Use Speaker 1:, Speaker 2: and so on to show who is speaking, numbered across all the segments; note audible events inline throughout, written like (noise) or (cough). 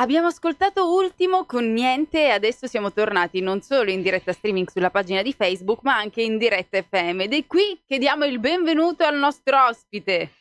Speaker 1: Abbiamo ascoltato Ultimo con niente e adesso siamo tornati non solo in diretta streaming sulla pagina di Facebook ma anche in diretta FM ed è qui che diamo il benvenuto al nostro ospite.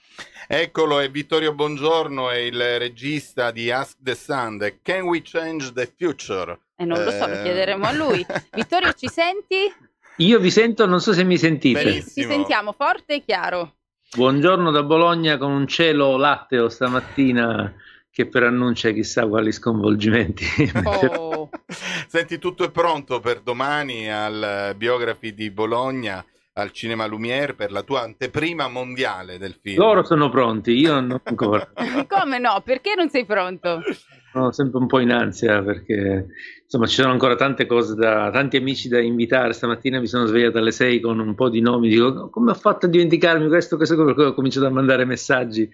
Speaker 2: Eccolo, è Vittorio Buongiorno, è il regista di Ask the Sun, Can We Change the Future?
Speaker 1: E eh, non lo so, lo eh. chiederemo a lui. (laughs) Vittorio, ci senti?
Speaker 3: Io vi sento, non so se mi sentite.
Speaker 1: Benissimo. Ci sentiamo forte e chiaro.
Speaker 3: Buongiorno da Bologna con un cielo latteo stamattina che preannuncia chissà quali sconvolgimenti.
Speaker 2: Oh. (laughs) Senti, tutto è pronto per domani al Biografi di Bologna, al Cinema Lumière, per la tua anteprima mondiale del film.
Speaker 3: Loro sono pronti, io non (laughs) ancora.
Speaker 1: Come no? Perché non sei pronto?
Speaker 3: Sono sempre un po' in ansia perché insomma ci sono ancora tante cose da tanti amici da invitare. Stamattina mi sono svegliato alle 6 con un po' di nomi, dico come ho fatto a dimenticarmi questo, questo, questo, ho cominciato a mandare messaggi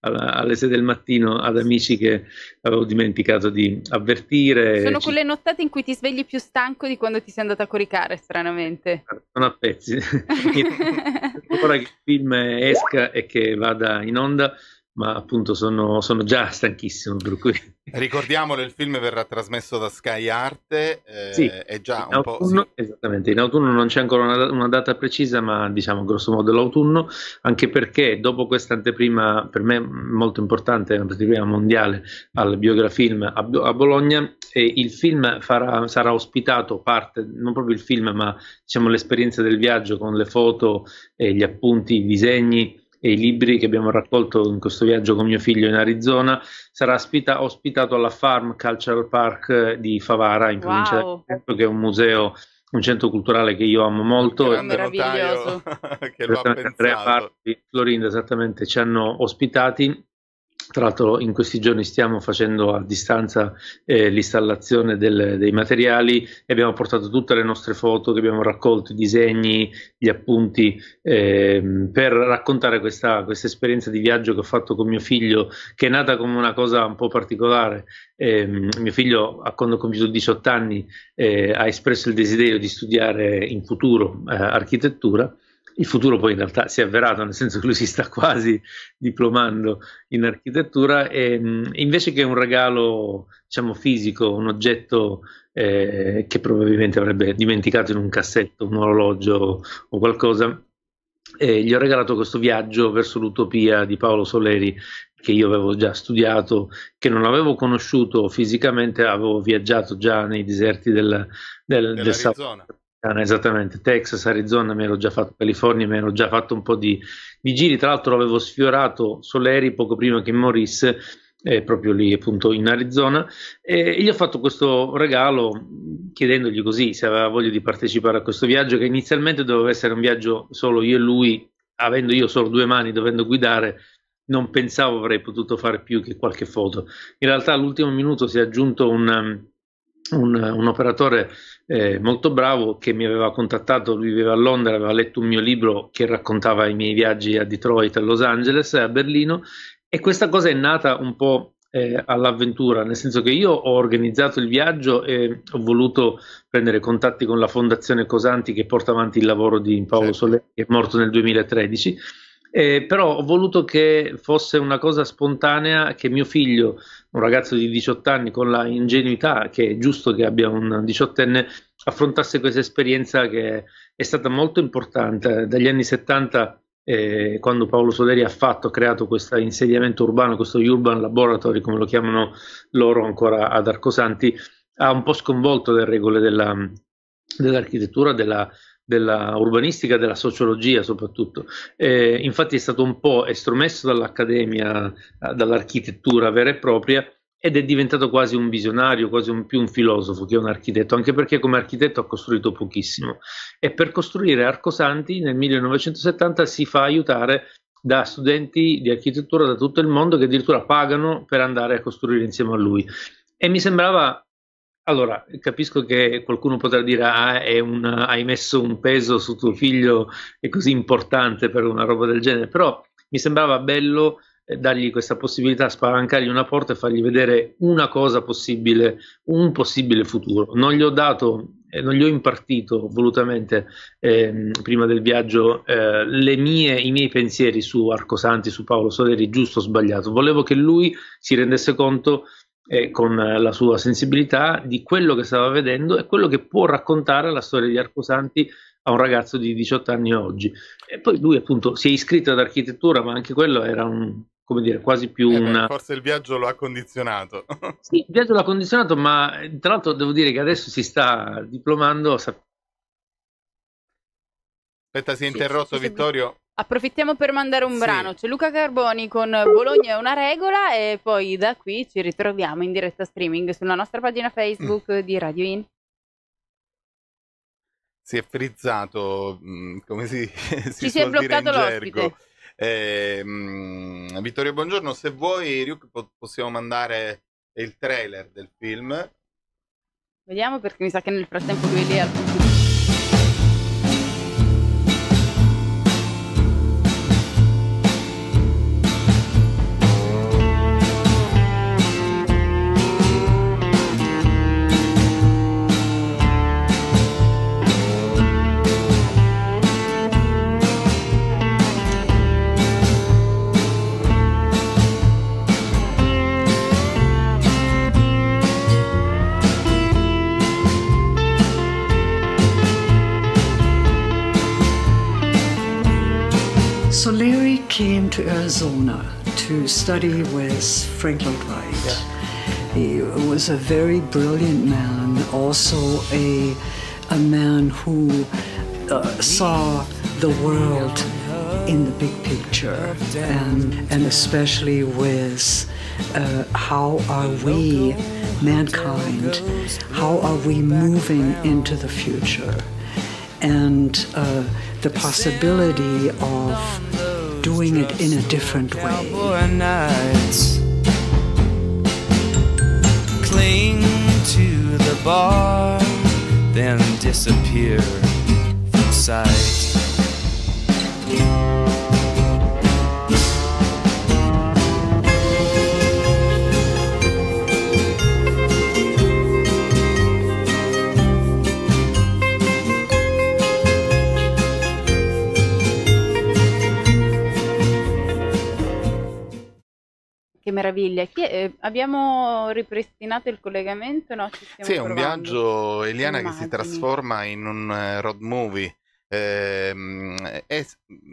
Speaker 3: alle 6 del mattino ad amici che avevo dimenticato di avvertire.
Speaker 1: Sono quelle nottate in cui ti svegli più stanco di quando ti sei andato a coricare, stranamente.
Speaker 3: Sono a pezzi. (laughs) Ora che il film esca e che vada in onda, ma appunto sono, sono già stanchissimo. Per cui...
Speaker 2: Ricordiamolo, il film verrà trasmesso da Sky Arte, eh, sì, è già un
Speaker 3: autunno, po'... Sì. Esattamente, in autunno non c'è ancora una, una, data precisa, ma diciamo grosso modo l'autunno, anche perché dopo questa anteprima, per me molto importante, un'anteprima mondiale al Biografilm a, a Bologna, eh, il film farà, sarà ospitato, parte, non proprio il film, ma diciamo l'esperienza del viaggio con le foto, eh, gli appunti, i disegni, e i libri che abbiamo raccolto in questo viaggio con mio figlio in Arizona, sarà ospita- ospitato alla Farm Cultural Park di Favara, in provincia wow. di Trento, che è un museo, un centro culturale che io amo molto.
Speaker 1: È meraviglioso. (laughs)
Speaker 2: che lo ha Andrea
Speaker 3: Parti, Florinda, esattamente, ci hanno ospitati tra l'altro in questi giorni stiamo facendo a distanza eh, l'installazione del, dei materiali e abbiamo portato tutte le nostre foto che abbiamo raccolto, i disegni, gli appunti eh, per raccontare questa, questa, esperienza di viaggio che ho fatto con mio figlio che è nata come una cosa un po' particolare. Eh, mio figlio quando ha compiuto 18 anni eh, ha espresso il desiderio di studiare in futuro eh, architettura il futuro poi in realtà si è avverato, nel senso che lui si sta quasi diplomando in architettura e invece che un regalo diciamo fisico, un oggetto eh, che probabilmente avrebbe dimenticato in un cassetto, un orologio o qualcosa, eh, gli ho regalato questo viaggio verso l'utopia di Paolo Soleri che io avevo già studiato, che non avevo conosciuto fisicamente, avevo viaggiato già nei deserti del, del, del South Esattamente, Texas, Arizona, mi ero già fatto California, mi ero già fatto un po' di, di giri, tra l'altro avevo sfiorato Soleri poco prima che morisse, eh, proprio lì appunto in Arizona, e gli ho fatto questo regalo chiedendogli così se aveva voglia di partecipare a questo viaggio che inizialmente doveva essere un viaggio solo io e lui, avendo io solo due mani, dovendo guidare, non pensavo avrei potuto fare più che qualche foto. In realtà all'ultimo minuto si è aggiunto un un, un operatore eh, molto bravo che mi aveva contattato, lui viveva a Londra, aveva letto un mio libro che raccontava i miei viaggi a Detroit, a Los Angeles e a Berlino e questa cosa è nata un po' eh, all'avventura, nel senso che io ho organizzato il viaggio e ho voluto prendere contatti con la Fondazione Cosanti che porta avanti il lavoro di Paolo certo. Soler, che è morto nel 2013 eh, però ho voluto che fosse una cosa spontanea, che mio figlio, un ragazzo di 18 anni, con la ingenuità che è giusto che abbia un diciottenne, affrontasse questa esperienza che è stata molto importante. Dagli anni 70, eh, quando Paolo Soleri ha fatto, creato questo insediamento urbano, questo Urban Laboratory, come lo chiamano loro ancora ad Arcosanti, ha un po' sconvolto le regole della, dell'architettura, della della urbanistica, della sociologia soprattutto. Eh, infatti è stato un po' estromesso dall'accademia, eh, dall'architettura vera e propria ed è diventato quasi un visionario, quasi un, più un filosofo che un architetto, anche perché come architetto ha costruito pochissimo. E per costruire Arcosanti nel 1970 si fa aiutare da studenti di architettura da tutto il mondo che addirittura pagano per andare a costruire insieme a lui. E mi sembrava allora, capisco che qualcuno potrà dire ah, un, hai messo un peso su tuo figlio, è così importante per una roba del genere, però mi sembrava bello eh, dargli questa possibilità, spalancargli una porta e fargli vedere una cosa possibile, un possibile futuro. Non gli ho dato, eh, non gli ho impartito volutamente eh, prima del viaggio eh, mie, i miei pensieri su Arcosanti, su Paolo Soleri, giusto o sbagliato. Volevo che lui si rendesse conto eh, con la sua sensibilità di quello che stava vedendo e quello che può raccontare la storia di Arcosanti a un ragazzo di 18 anni oggi. E poi lui appunto si è iscritto ad architettura, ma anche quello era un, come dire, quasi più
Speaker 2: eh,
Speaker 3: una...
Speaker 2: Forse il viaggio lo ha condizionato. (laughs)
Speaker 3: sì, il viaggio lo ha condizionato, ma tra l'altro devo dire che adesso si sta diplomando.
Speaker 2: Aspetta, si è interrotto sì, sì, Vittorio.
Speaker 1: Approfittiamo per mandare un sì. brano. C'è Luca Carboni con Bologna è una regola e poi da qui ci ritroviamo in diretta streaming sulla nostra pagina Facebook mm. di Radio In.
Speaker 2: Si è frizzato, mm, come si, (laughs)
Speaker 1: si Ci si è bloccato l'ospite.
Speaker 2: Eh, Vittorio, buongiorno. Se vuoi, Ryuk, possiamo mandare il trailer del film.
Speaker 1: Vediamo perché mi sa che nel frattempo lui lì al punto
Speaker 4: to Arizona to study with Frank Lloyd Wright. Yeah. He was a very brilliant man, also a, a man who uh, saw the world in the big picture, and, and especially with uh, how are we, mankind, how are we moving into the future, and uh, the possibility of doing it in a different way. Cling to the bar, then disappear from sight.
Speaker 1: Che meraviglia. Chi eh, abbiamo ripristinato il collegamento? No,
Speaker 2: sì, è un viaggio, Eliana, Immagini. che si trasforma in un uh, road movie. Eh, e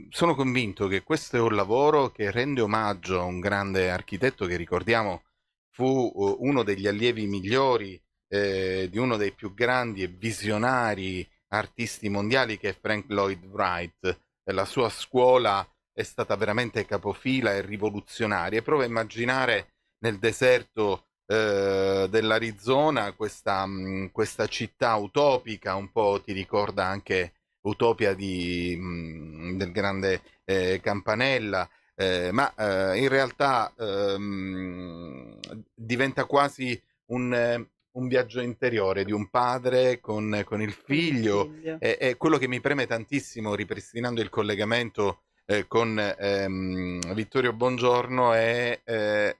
Speaker 2: sono convinto che questo è un lavoro che rende omaggio a un grande architetto che ricordiamo fu uh, uno degli allievi migliori eh, di uno dei più grandi e visionari artisti mondiali che è Frank Lloyd Wright. La sua scuola è stata veramente capofila e rivoluzionaria. Prova a immaginare nel deserto eh, dell'Arizona questa, mh, mm, questa, città utopica, un po' ti ricorda anche Utopia di, mh, mm, del grande eh, Campanella, eh, ma eh, in realtà ehm, diventa quasi un, un, viaggio interiore di un padre con, con il figlio. figlio. E, quello che mi preme tantissimo, ripristinando il collegamento eh, con ehm, Vittorio Buongiorno è eh,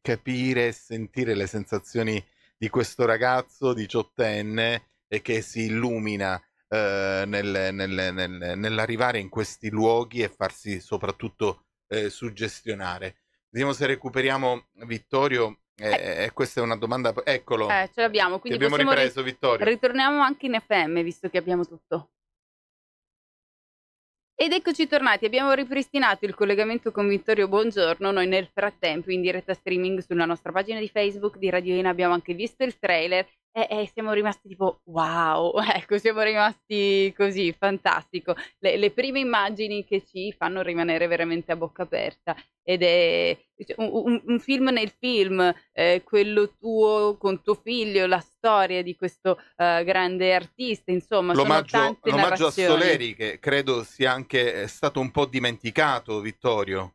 Speaker 2: capire e sentire le sensazioni di questo ragazzo diciottenne e che si illumina eh, nel, nel, nel, nell'arrivare in questi luoghi e farsi soprattutto eh, suggestionare. Vediamo se recuperiamo Vittorio. Eh, eh, questa è una domanda. Eccolo.
Speaker 1: Eh, ce l'abbiamo. Quindi
Speaker 2: abbiamo ripreso, ri- Vittorio.
Speaker 1: Ritorniamo anche in FM, visto che abbiamo tutto. Ed eccoci tornati, abbiamo ripristinato il collegamento con Vittorio Buongiorno, noi nel frattempo in diretta streaming sulla nostra pagina di Facebook di Radio Ina abbiamo anche visto il trailer e, e, siamo rimasti tipo wow, (laughs) ecco, siamo rimasti così, fantastico. Le, le, prime immagini che ci fanno rimanere veramente a bocca aperta ed è cioè, un, un film nel film, eh, quello tuo con tuo figlio, la storia di questo uh, grande artista, insomma, l'omaggio, sono tante
Speaker 2: l'omaggio a Soleri che credo sia anche stato un po' dimenticato, Vittorio.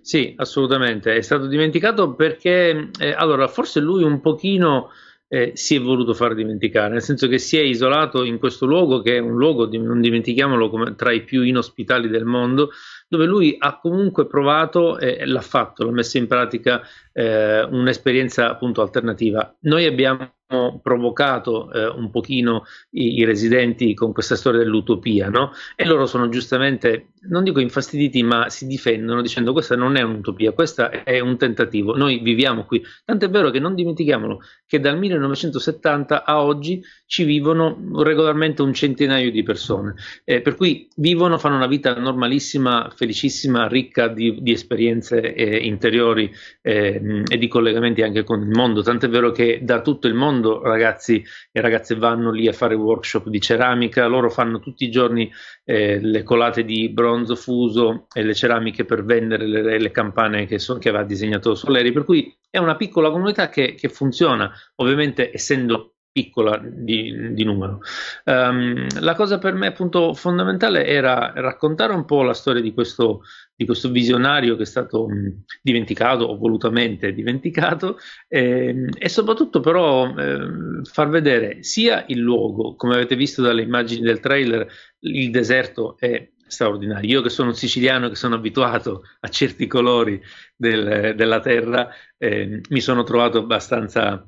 Speaker 3: Sì, assolutamente, è stato dimenticato perché, eh, allora, forse lui un pochino eh, si è voluto far dimenticare, nel senso che si è isolato in questo luogo che è un luogo, non dimentichiamolo, come tra i più inospitali del mondo, dove lui ha comunque provato e l'ha fatto, l'ha messo in pratica eh, un'esperienza appunto alternativa. Noi abbiamo provocato eh, un pochino i, i, residenti con questa storia dell'utopia, no? E loro sono giustamente, non dico infastiditi, ma si difendono dicendo questa non è un'utopia, questa è un tentativo, noi viviamo qui. Tant'è vero che non dimentichiamolo che dal 1970 a oggi ci vivono regolarmente un centinaio di persone, eh, per cui vivono, fanno una vita normalissima, felicissima, ricca di, di esperienze eh, interiori eh, e di collegamenti anche con il mondo, tant'è vero che da tutto il mondo mondo ragazzi e ragazze vanno lì a fare workshop di ceramica, loro fanno tutti i giorni eh, le colate di bronzo fuso e le ceramiche per vendere le, le campane che, so, che, aveva disegnato Soleri, per cui è una piccola comunità che, che funziona, ovviamente essendo piccola di, di numero. Um, la cosa per me appunto fondamentale era raccontare un po' la storia di questo, di questo visionario che è stato mh, dimenticato o volutamente dimenticato eh, e soprattutto però eh, far vedere sia il luogo, come avete visto dalle immagini del trailer, il deserto è straordinario. Io che sono un siciliano, che sono abituato a certi colori del, della terra, eh, mi sono trovato abbastanza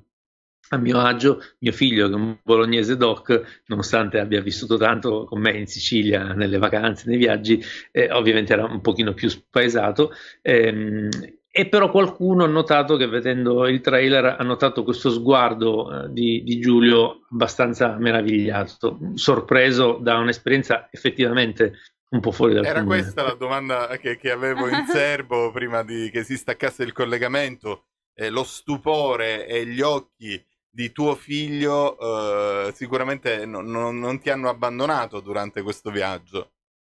Speaker 3: a mio agio, mio figlio che è un bolognese doc, nonostante abbia vissuto tanto con me in Sicilia nelle vacanze, nei viaggi, eh, ovviamente era un pochino più spaesato. Ehm, e però qualcuno ha notato che vedendo il trailer ha notato questo sguardo eh, di, di, Giulio abbastanza meravigliato, sorpreso da un'esperienza effettivamente un po' fuori dal
Speaker 2: Era
Speaker 3: comune.
Speaker 2: questa la domanda che, che avevo in (laughs) serbo prima di, che si staccasse il collegamento. Eh, lo stupore e gli occhi di tuo figlio eh, sicuramente non, non, non ti hanno abbandonato durante questo viaggio.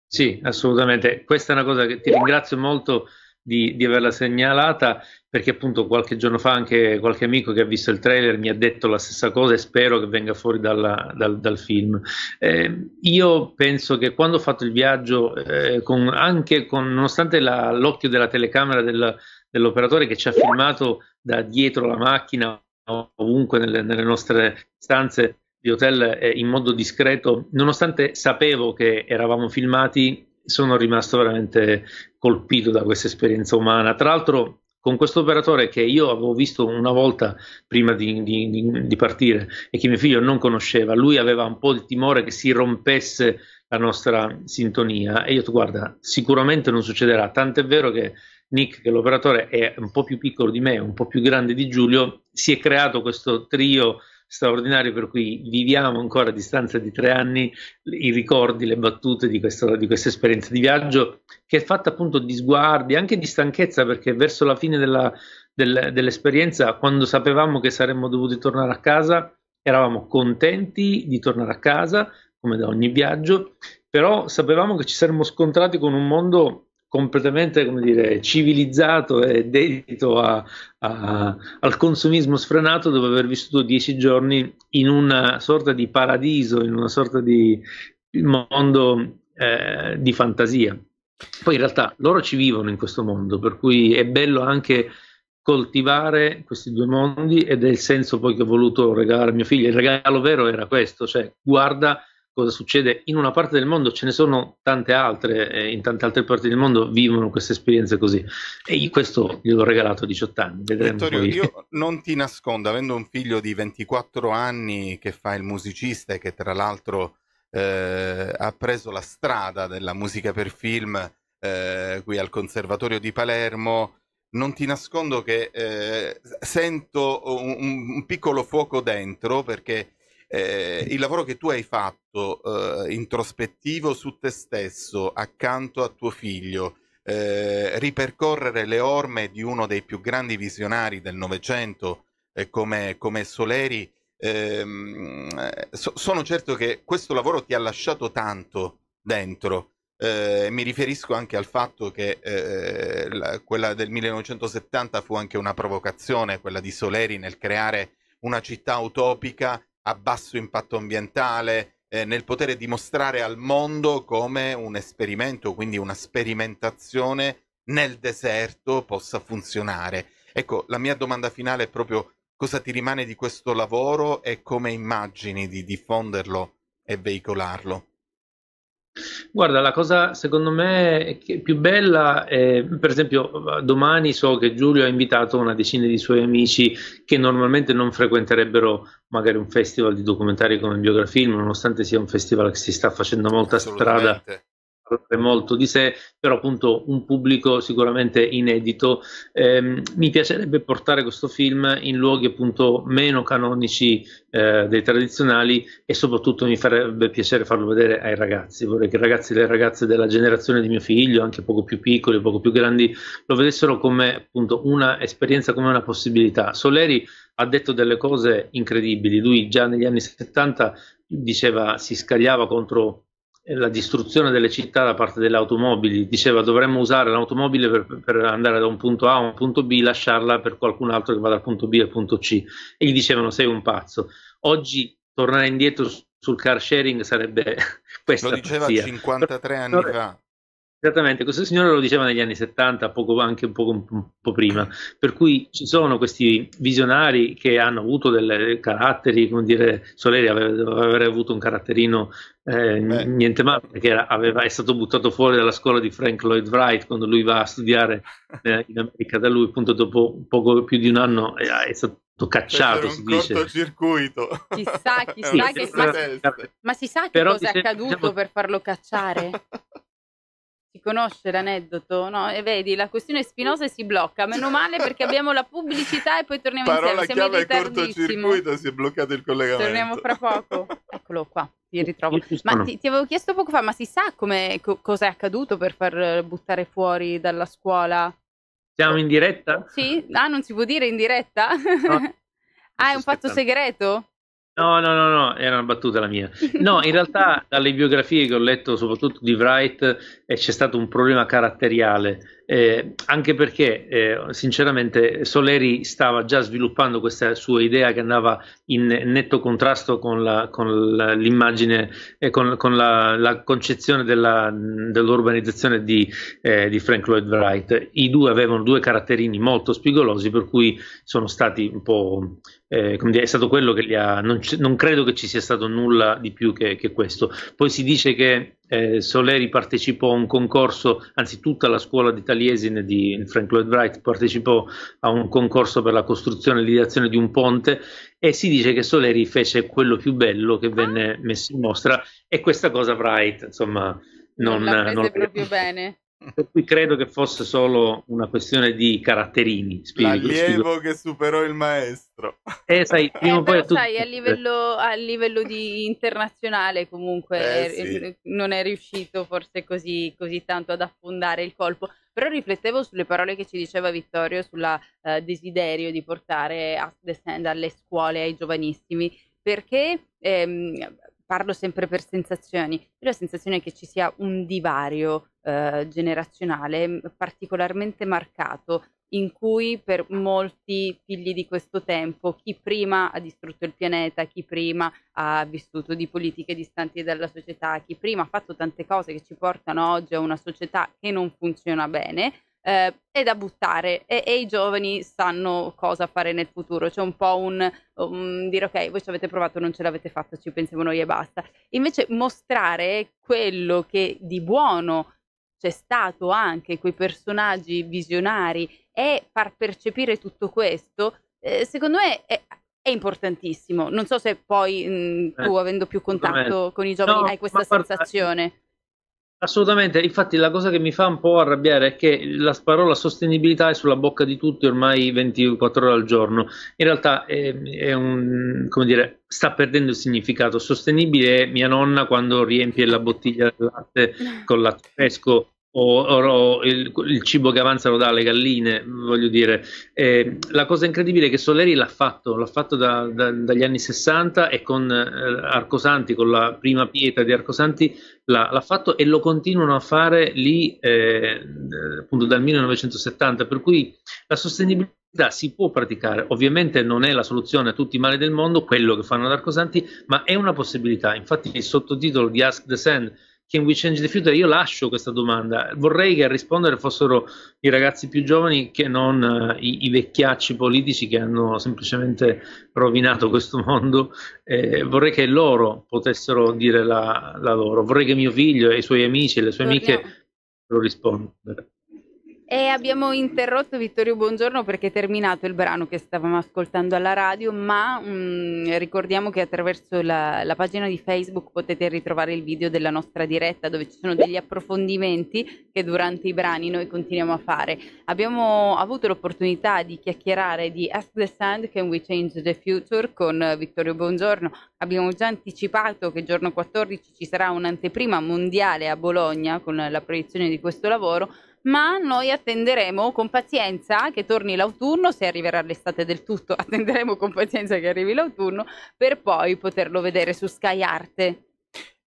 Speaker 3: Sì, assolutamente. Questa è una cosa che ti ringrazio molto di, di, averla segnalata perché appunto qualche giorno fa anche qualche amico che ha visto il trailer mi ha detto la stessa cosa e spero che venga fuori dalla, dal, dal, film. Eh, io penso che quando ho fatto il viaggio, eh, con, anche con, nonostante la, l'occhio della telecamera del, dell'operatore che ci ha filmato da dietro la macchina ovunque nelle, nelle nostre stanze di hotel eh, in modo discreto, nonostante sapevo che eravamo filmati, sono rimasto veramente colpito da questa esperienza umana. Tra l'altro, con questo operatore che io avevo visto una volta prima di, di, di, partire e che mio figlio non conosceva, lui aveva un po' il timore che si rompesse la nostra sintonia e io ho detto guarda sicuramente non succederà, tant'è vero che Nick, che l'operatore è un po' più piccolo di me, un po' più grande di Giulio, si è creato questo trio straordinario per cui viviamo ancora a distanza di tre anni i ricordi, le battute di, questo, di questa esperienza di viaggio che è fatta appunto di sguardi, anche di stanchezza perché verso la fine della, del, dell'esperienza, quando sapevamo che saremmo dovuti tornare a casa, eravamo contenti di tornare a casa, come da ogni viaggio, però sapevamo che ci saremmo scontrati con un mondo completamente come dire, civilizzato e dedito a, a, al consumismo sfrenato dopo aver vissuto dieci giorni in una sorta di paradiso, in una sorta di mondo eh, di fantasia. Poi in realtà loro ci vivono in questo mondo, per cui è bello anche coltivare questi due mondi ed è il senso poi che ho voluto regalare a mio figlio. Il regalo vero era questo, cioè guarda cosa succede in una parte del mondo, ce ne sono tante altre, eh, in tante altre parti del mondo vivono queste esperienze così. E io questo gliel'ho regalato a 18 anni.
Speaker 2: Vittorio, poi. io non ti nascondo, avendo un figlio di 24 anni che fa il musicista e che tra l'altro eh, ha preso la strada della musica per film eh, qui al Conservatorio di Palermo, non ti nascondo che eh, sento un, un piccolo fuoco dentro perché eh, il lavoro che tu hai fatto eh, introspettivo su te stesso accanto a tuo figlio, eh, ripercorrere le orme di uno dei più grandi visionari del Novecento eh, come, come, Soleri, ehm, so, sono certo che questo lavoro ti ha lasciato tanto dentro. Eh, mi riferisco anche al fatto che eh, la, quella del 1970 fu anche una provocazione, quella di Soleri nel creare una città utopica a basso impatto ambientale, eh, nel poter dimostrare al mondo come un esperimento, quindi una sperimentazione nel deserto possa funzionare. Ecco, la mia domanda finale è proprio cosa ti rimane di questo lavoro e come immagini di diffonderlo e veicolarlo?
Speaker 3: Guarda, la cosa secondo me più bella è, per esempio, domani so che Giulio ha invitato una decina di suoi amici che normalmente non frequenterebbero magari un festival di documentari come il Biografilm, nonostante sia un festival che si sta facendo molta strada molto di sé, però appunto un pubblico sicuramente inedito. Eh, mi piacerebbe portare questo film in luoghi appunto meno canonici eh, dei tradizionali e soprattutto mi farebbe piacere farlo vedere ai ragazzi. Vorrei che i ragazzi e le ragazze della generazione di mio figlio, anche poco più piccoli, poco più grandi, lo vedessero come appunto una esperienza, come una possibilità. Soleri ha detto delle cose incredibili. Lui già negli anni 70 diceva, si scagliava contro la distruzione delle città da parte delle automobili, diceva dovremmo usare l'automobile per, per, andare da un punto A a un punto B, lasciarla per qualcun altro che va dal punto B al punto C e gli dicevano sei un pazzo. Oggi tornare indietro sul car sharing sarebbe (laughs) questa.
Speaker 2: Lo diceva pazzia. 53 anni fa.
Speaker 3: Esattamente, questo signore lo diceva negli anni 70, poco, anche un po', un po', prima, per cui ci sono questi visionari che hanno avuto dei caratteri, come dire, Soleri aveva, aveva avuto un caratterino eh, niente male, perché era, aveva, è stato buttato fuori dalla scuola di Frank Lloyd Wright quando lui va a studiare (laughs) eh, in America, da lui appunto dopo poco più di un anno è, è stato cacciato si dice.
Speaker 2: cortocircuito.
Speaker 1: Chissà chissà che, ma, ma, si sa che cosa è accaduto diciamo... per farlo cacciare (laughs) si conosce l'aneddoto, no? E vedi, la questione spinosa e si blocca. Meno male perché (laughs) abbiamo la pubblicità e poi torniamo
Speaker 2: Parola
Speaker 1: insieme. Siamo
Speaker 2: chiave cortocircuito, si è bloccato il collegamento.
Speaker 1: Torniamo fra poco. (laughs) Eccolo qua, ti ritrovo. Ma ti, ti, avevo chiesto poco fa, ma si sa come, co- cosa è accaduto per far buttare fuori dalla scuola?
Speaker 3: Siamo in diretta?
Speaker 1: Sì? Ah, non si può dire in diretta? No. (laughs) ah, è un fatto segreto?
Speaker 3: No, no, no, no, era una battuta la mia. No, in realtà dalle biografie che ho letto, soprattutto di Wright, eh, c'è stato un problema caratteriale, eh, anche perché eh, sinceramente Soleri stava già sviluppando questa sua idea che andava in netto contrasto con, la, con la, l'immagine e con, con la, la, concezione della, dell'urbanizzazione di, eh, di, Frank Lloyd Wright. I due avevano due caratterini molto spigolosi, per cui sono stati un po' eh, è stato quello che li ha. Non, non, credo che ci sia stato nulla di più che, che questo. Poi si dice che eh, Soleri partecipò a un concorso, anzi tutta la scuola di Taliesin di Frank Lloyd Wright partecipò a un concorso per la costruzione e l'ideazione di un ponte e si dice che Soleri fece quello più bello che venne messo in mostra e questa cosa Wright insomma non,
Speaker 1: non l'ha non, proprio bene
Speaker 3: per cui credo che fosse solo una questione di caratterini.
Speaker 2: Spirito, L'allievo che superò il maestro.
Speaker 3: Eh, sai, (laughs) prima
Speaker 1: eh, poi sai, a livello, a livello di internazionale comunque eh, sì. non è riuscito forse così, così, tanto ad affondare il colpo. Però riflettevo sulle parole che ci diceva Vittorio sul uh, desiderio di portare Ask the Sand alle scuole, ai giovanissimi, perché ehm, parlo sempre per sensazioni, io la sensazione che ci sia un divario eh, generazionale particolarmente marcato in cui per molti figli di questo tempo, chi prima ha distrutto il pianeta, chi prima ha vissuto di politiche distanti dalla società, chi prima ha fatto tante cose che ci portano oggi a una società che non funziona bene, eh, è da buttare e, e, i giovani sanno cosa fare nel futuro. C'è un po' un, un, dire ok, voi ci avete provato, non ce l'avete fatto, ci pensiamo noi e basta. Invece mostrare quello che di buono c'è stato anche, quei personaggi visionari e far percepire tutto questo, eh, secondo me è, è, importantissimo. Non so se poi mh, tu, eh, avendo più contatto con i giovani, no, hai questa sensazione.
Speaker 3: Assolutamente, infatti la cosa che mi fa un po' arrabbiare è che la parola sostenibilità è sulla bocca di tutti ormai 24 ore al giorno. In realtà è, è un, come dire, sta perdendo il significato. Sostenibile è mia nonna quando riempie la bottiglia di latte (laughs) con latte fresco o, o il, il, cibo che avanza lo dà alle galline, voglio dire. Eh, la cosa incredibile è che Soleri l'ha fatto, l'ha fatto da, da, dagli anni 60 e con eh, Arcosanti, con la prima pietra di Arcosanti, l'ha, l'ha, fatto e lo continuano a fare lì eh, appunto dal 1970, per cui la sostenibilità si può praticare, ovviamente non è la soluzione a tutti i mali del mondo, quello che fanno ad Arcosanti, ma è una possibilità. Infatti il sottotitolo di Ask the Sand Can we change the future? Io lascio questa domanda. Vorrei che a rispondere fossero i ragazzi più giovani che non uh, i, i, vecchiacci politici che hanno semplicemente rovinato questo mondo. Eh, vorrei che loro potessero dire la, la, loro. Vorrei che mio figlio e i suoi amici e le sue amiche lo rispondano.
Speaker 1: E abbiamo interrotto Vittorio Buongiorno perché è terminato il brano che stavamo ascoltando alla radio, ma mh, mm, ricordiamo che attraverso la, la, pagina di Facebook potete ritrovare il video della nostra diretta dove ci sono degli approfondimenti che durante i brani noi continuiamo a fare. Abbiamo avuto l'opportunità di chiacchierare di Ask the Sand, Can We Change the Future con Vittorio Buongiorno. Abbiamo già anticipato che giorno 14 ci sarà un'anteprima mondiale a Bologna con la proiezione di questo lavoro ma noi attenderemo con pazienza che torni l'autunno, se arriverà l'estate del tutto, (laughs) attenderemo con pazienza che arrivi l'autunno per poi poterlo vedere su Sky Arte.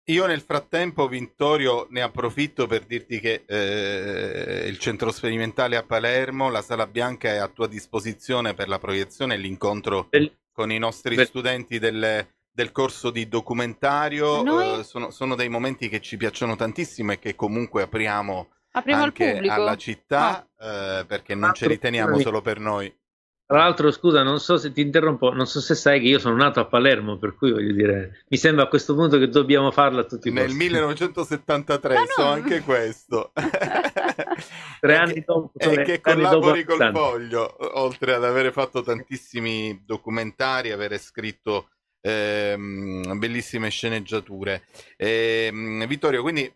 Speaker 2: Io nel frattempo, Vittorio, ne approfitto per dirti che eh, il centro sperimentale a Palermo, la Sala Bianca è a tua disposizione per la proiezione e l'incontro Bell- con i nostri Bell- studenti del, del, corso di documentario. Noi... Eh, sono, sono, dei momenti che ci piacciono tantissimo e che comunque apriamo
Speaker 1: Apriamo
Speaker 2: anche
Speaker 1: al pubblico.
Speaker 2: alla città ah. eh, perché non ce li teniamo solo per noi.
Speaker 3: Tra l'altro, scusa, non so se ti interrompo, non so se sai che io sono nato a Palermo, per cui voglio dire, mi sembra a questo punto che dobbiamo farla a tutti i
Speaker 2: Nel 1973, no. so anche questo. (laughs)
Speaker 3: Tre anni dopo.
Speaker 2: E che collabori col tanto. Foglio, oltre ad avere fatto tantissimi documentari, avere scritto ehm, bellissime sceneggiature. Ehm, Vittorio, quindi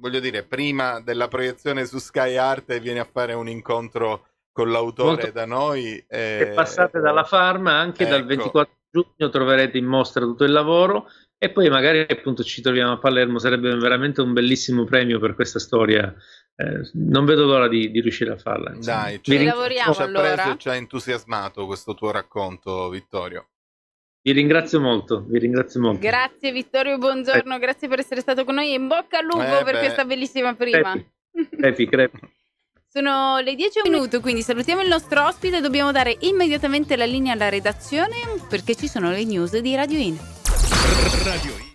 Speaker 2: voglio dire, prima della proiezione su Sky Art vieni a fare un incontro con l'autore Molto... da noi.
Speaker 3: E... e passate dalla Farma, anche ecco. dal 24 giugno troverete in mostra tutto il lavoro e poi magari appunto ci troviamo a Palermo, sarebbe veramente un bellissimo premio per questa storia. Eh, non vedo l'ora di, di riuscire a farla.
Speaker 2: Insomma. Dai, ci, lavoriamo ci ha preso e ci ha entusiasmato questo tuo racconto, Vittorio.
Speaker 3: Vi ringrazio molto, vi ringrazio molto.
Speaker 1: Grazie Vittorio, buongiorno, eh. grazie per essere stato con noi e in bocca al lupo eh per questa bellissima prima.
Speaker 3: Crepi, crepi. (laughs)
Speaker 1: Sono le 10 minuti, quindi salutiamo il nostro ospite e dobbiamo dare immediatamente la linea alla redazione perché ci sono le news di Radio In. Radio In.